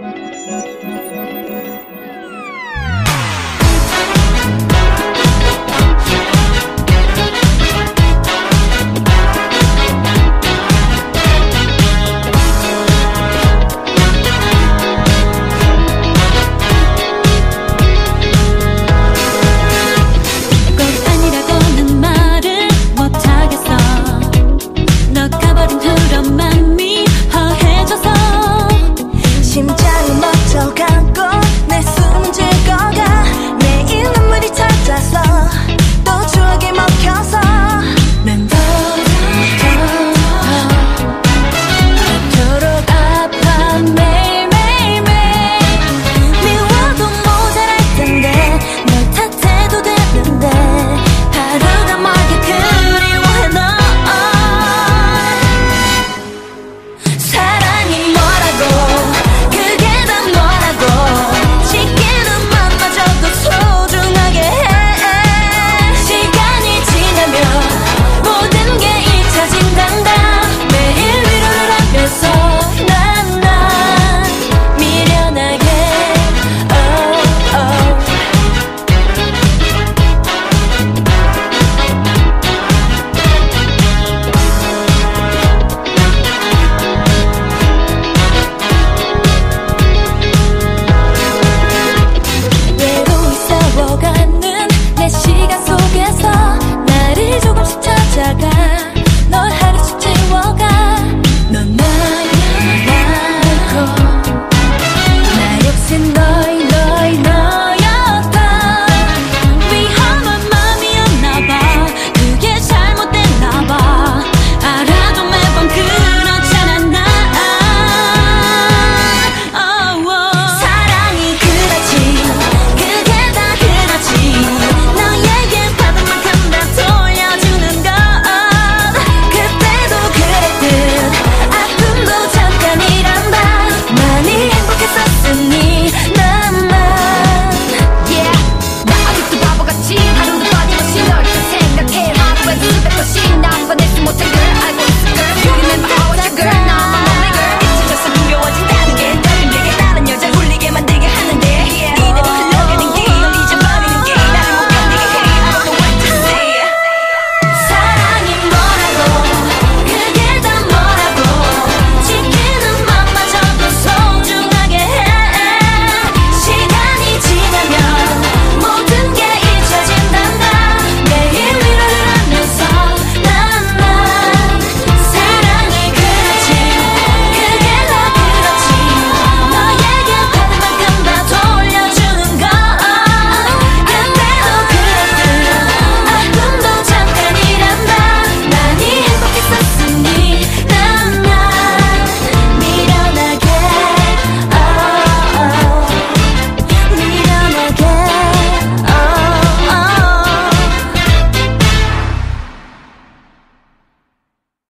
なってなって。